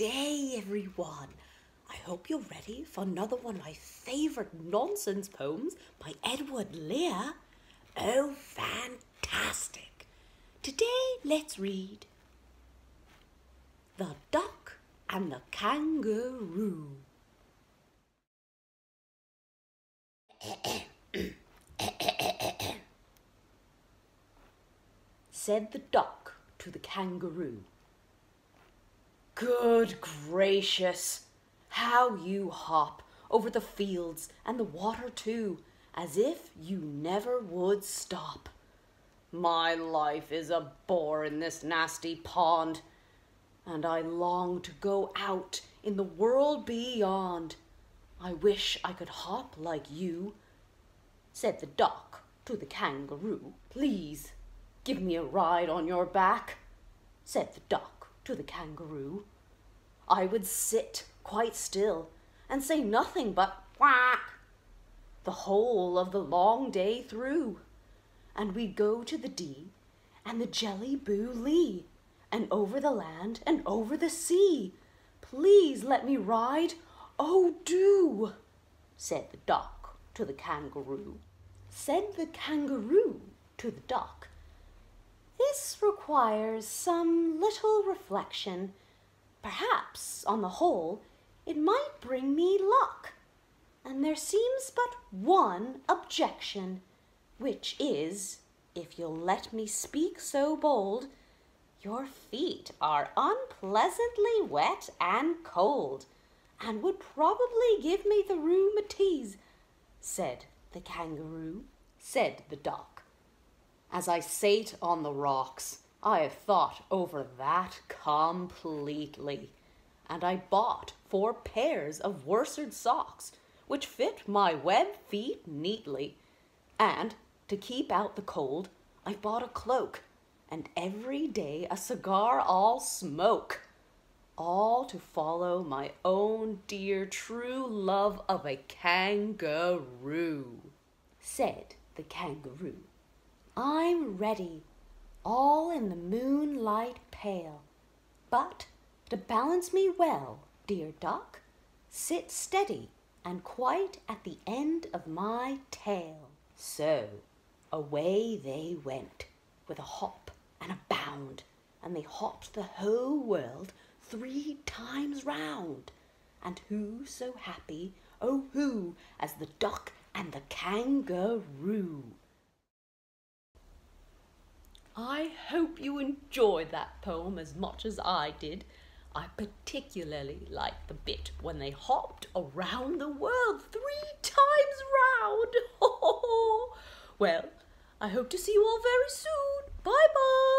day, everyone. I hope you're ready for another one of my favourite nonsense poems by Edward Lear. Oh, fantastic! Today, let's read The Duck and the Kangaroo. Said the duck to the kangaroo. Good gracious, how you hop over the fields and the water too, as if you never would stop. My life is a bore in this nasty pond, and I long to go out in the world beyond. I wish I could hop like you, said the duck to the kangaroo. Please give me a ride on your back, said the duck to the kangaroo. I would sit quite still and say nothing but quack the whole of the long day through. And we'd go to the Dee and the Jelly Bo Lee, and over the land and over the sea. Please let me ride, oh do, said the duck to the kangaroo. Said the kangaroo to the duck, this requires some little reflection. Perhaps, on the whole, it might bring me luck. And there seems but one objection, which is, if you'll let me speak so bold, your feet are unpleasantly wet and cold, and would probably give me the rheumatiz, said the kangaroo, said the duck. As I sate on the rocks, I have thought over that completely, and I bought four pairs of worsted socks, which fit my web feet neatly. And to keep out the cold, I've bought a cloak, and every day a cigar I'll smoke, all to follow my own dear true love of a kangaroo, said the kangaroo. I'm ready, all in the moonlight pale. But to balance me well, dear duck, sit steady and quite at the end of my tail. So away they went with a hop and a bound, and they hopped the whole world three times round. And who so happy, oh who, as the duck and the kangaroo? I hope you enjoyed that poem as much as I did. I particularly liked the bit when they hopped around the world three times round. well, I hope to see you all very soon. Bye bye.